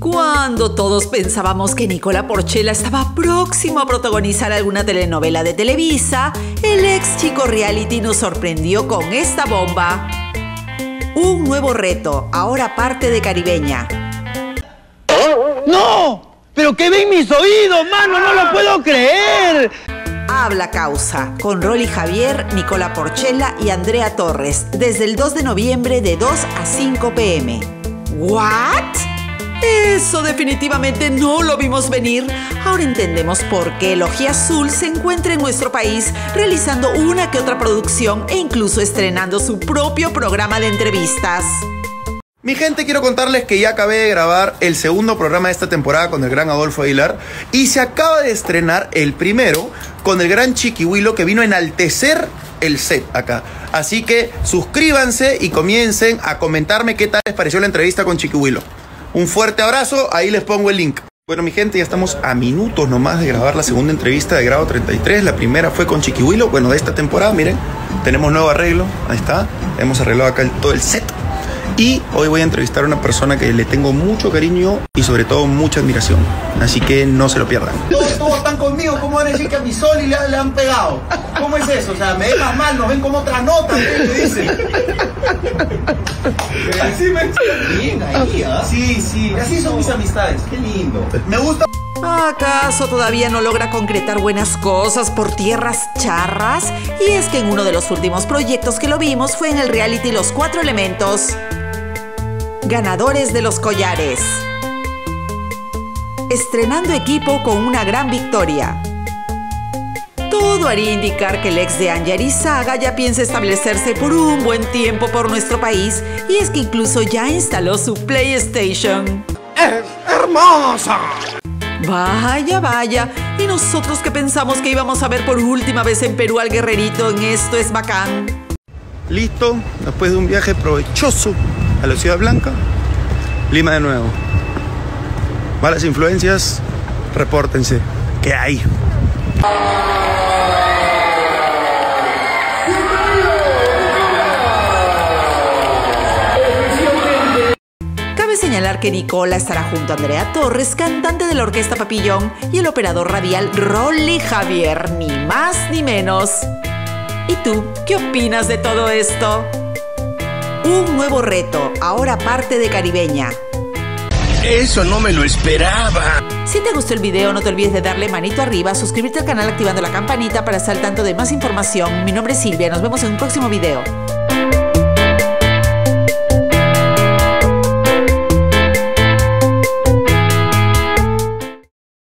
Cuando todos pensábamos que Nicola Porchela estaba próximo a protagonizar alguna telenovela de Televisa, el ex chico reality nos sorprendió con esta bomba. Un nuevo reto, ahora parte de Caribeña. ¡No! ¡Pero que ven mis oídos, mano! ¡No lo puedo creer! Habla Causa, con Rolly Javier, Nicola Porchela y Andrea Torres, desde el 2 de noviembre de 2 a 5 pm. ¿What? Eso definitivamente no lo vimos venir. Ahora entendemos por qué el Azul se encuentra en nuestro país realizando una que otra producción e incluso estrenando su propio programa de entrevistas. Mi gente, quiero contarles que ya acabé de grabar el segundo programa de esta temporada con el gran Adolfo Aguilar y se acaba de estrenar el primero con el gran Chiquihuilo que vino a enaltecer el set acá. Así que suscríbanse y comiencen a comentarme qué tal les pareció la entrevista con Chiquihuilo. Un fuerte abrazo, ahí les pongo el link. Bueno, mi gente, ya estamos a minutos nomás de grabar la segunda entrevista de grado 33. La primera fue con Chiquihuilo, bueno, de esta temporada, miren, tenemos nuevo arreglo, ahí está. Hemos arreglado acá todo el set. Y hoy voy a entrevistar a una persona que le tengo mucho cariño y sobre todo mucha admiración. Así que no se lo pierdan. Todos, están conmigo, ¿cómo van a decir que a mi sol y le, han pegado? ¿Cómo es eso? O sea, me dejas mal, nos ven como otra nota, ¿qué dicen? Así me bien ahí, ¿ah? Sí, sí, así son mis amistades, qué lindo. Me gusta. ¿Acaso todavía no logra concretar buenas cosas por tierras charras? Y es que en uno de los últimos proyectos que lo vimos fue en el reality Los Cuatro Elementos ganadores de los collares. Estrenando equipo con una gran victoria. Todo haría indicar que el ex de Anja Saga ya piensa establecerse por un buen tiempo por nuestro país y es que incluso ya instaló su PlayStation. ¡Es hermosa! Vaya, vaya. Y nosotros que pensamos que íbamos a ver por última vez en Perú al guerrerito en Esto es Bacán. Listo, después de un viaje provechoso a la Ciudad Blanca, Lima de nuevo. Malas influencias, repórtense. ¿Qué hay? Cabe señalar que Nicola estará junto a Andrea Torres, cantante de la Orquesta Papillón, y el operador radial Rolly Javier, ni más ni menos. ¿Y tú qué opinas de todo esto? Un nuevo reto, ahora parte de Caribeña. Eso no me lo esperaba. Si te gustó el video, no te olvides de darle manito arriba, suscribirte al canal activando la campanita para estar al tanto de más información. Mi nombre es Silvia, nos vemos en un próximo video.